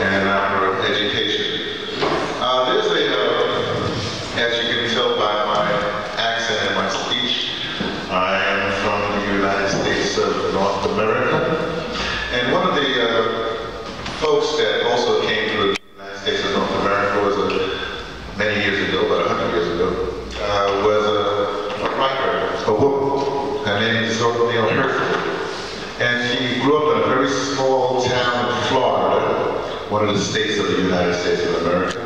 and our education. Uh, there's a, uh, as you can tell by my accent and my speech, I am from the United States of North America. And one of the uh, folks that also came to the United States of North America was a, many years ago, about 100 years ago, uh, was a, a writer, a woman. Her name is Zora Neale Hurston. And she grew up in a very small town in Florida one of the states of the United States of America.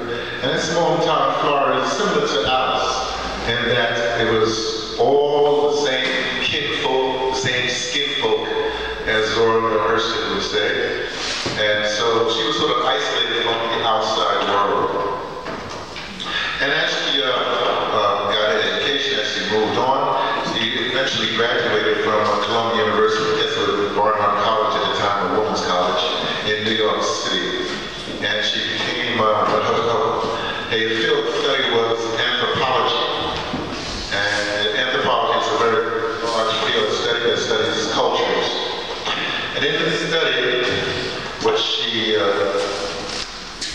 And that small town Florida is similar to Alice in that it was all the same kinfolk, the same skin folk, as Zora Hurston would say. And so she was sort of isolated from the outside world. And as uh, got her education, as she moved on, she eventually graduated from Columbia University, I guess it was Barnard College at the time, a women's college in New York City. And she became, uh, her, her, a field of study was anthropology. And anthropology is a very large field of study that studies cultures. And in this study, what she, uh,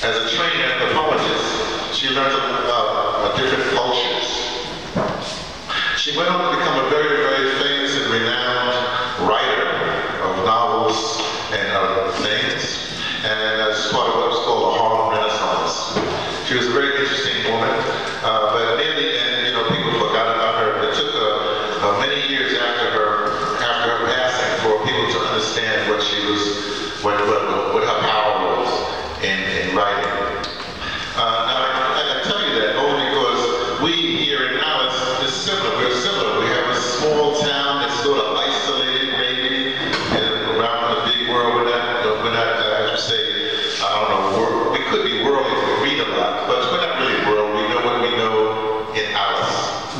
as a trained anthropologist, she learned about uh, different cultures. She went on to become a very, very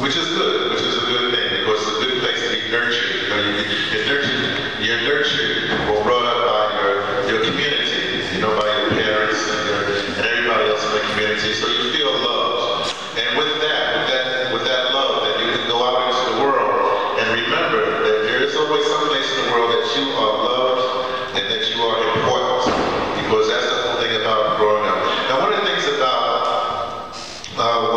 which is good, which is a good thing because it's a good place to be nurtured. You know, you, you're nurtured, you're nurtured or brought up by your, your community, you know, by your parents and, your, and everybody else in the community, so you feel loved. And with that, with that, with that love, that you can go out into the world and remember that there is always some place in the world that you are loved and that you are important, because that's the whole thing about growing up. Now, one of the things about uh,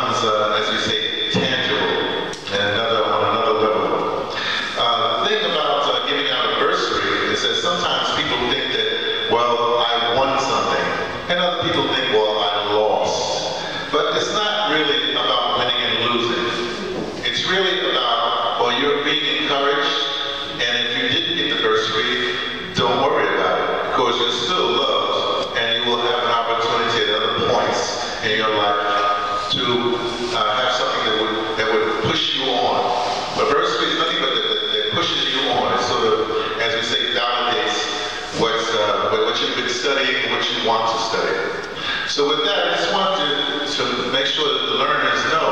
uh, as you say, tangible and another, on another level. Uh, the thing about uh, giving out a bursary is that sometimes people think that, well, I won something, and other people think, well, I lost. But it's not really about winning and losing. It's really about, well, you're being encouraged, and if you didn't get the bursary, don't worry about it, because you're still loved, and you will have an opportunity at other points in your life to uh, have something that would, that would push you on. But bursary is nothing but that, that, that pushes you on. It sort of, as we say, validates what's, uh, what, you've been studying and what you want to study. So with that, I just want to, to make sure that the learners know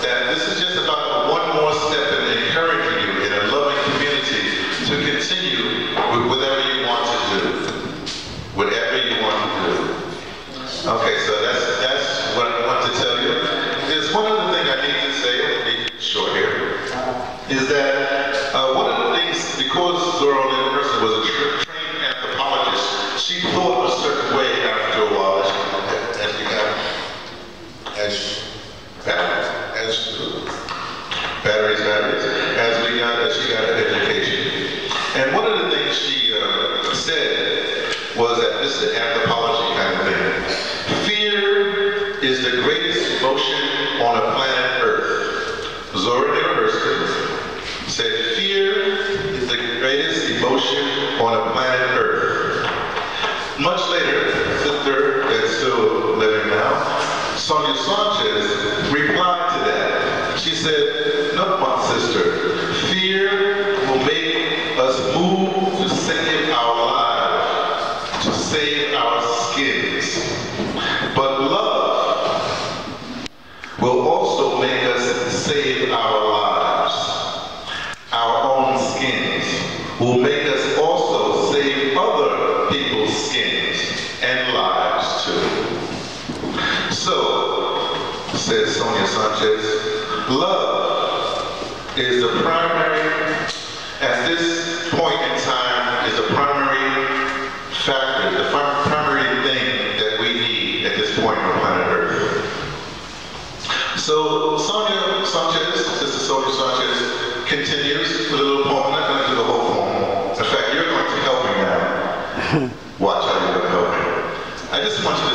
that this is just about one more step in encouraging you in a loving community to continue with whatever you want to do. Whatever you want to do. Okay, so that's that's what I want to tell you. There's one other thing I need to say, I'll be short here, is that uh, one of the things, because Zora Hurston was a trained anthropologist, she thought a certain way after a while as, as we got, as, as, batteries, batteries, as we got, as she got her education. And one of the things she uh, said was that this is an anthropology kind of thing. Fear is the greatest emotion on a planet Earth. Zora Neale Hurston said, fear is the greatest emotion on a planet Earth. Much later, sister that's still living now, Sonia Sanchez, replied to that. She said, no, my sister, fear will make us move to save our lives, to save our skins. But love will also make us save our lives. Our own skins will make us also save other people's skins and lives too. So, says Sonia love is the primary, at this point in time, is the primary factor, the primary thing that we need at this point on planet Earth. So Sonia Sanchez, Sister Sonia Sanchez, continues with a little poem. I'm not going to do the whole poem. In fact, you're going to help me now. Watch how you're going to help me. I just want you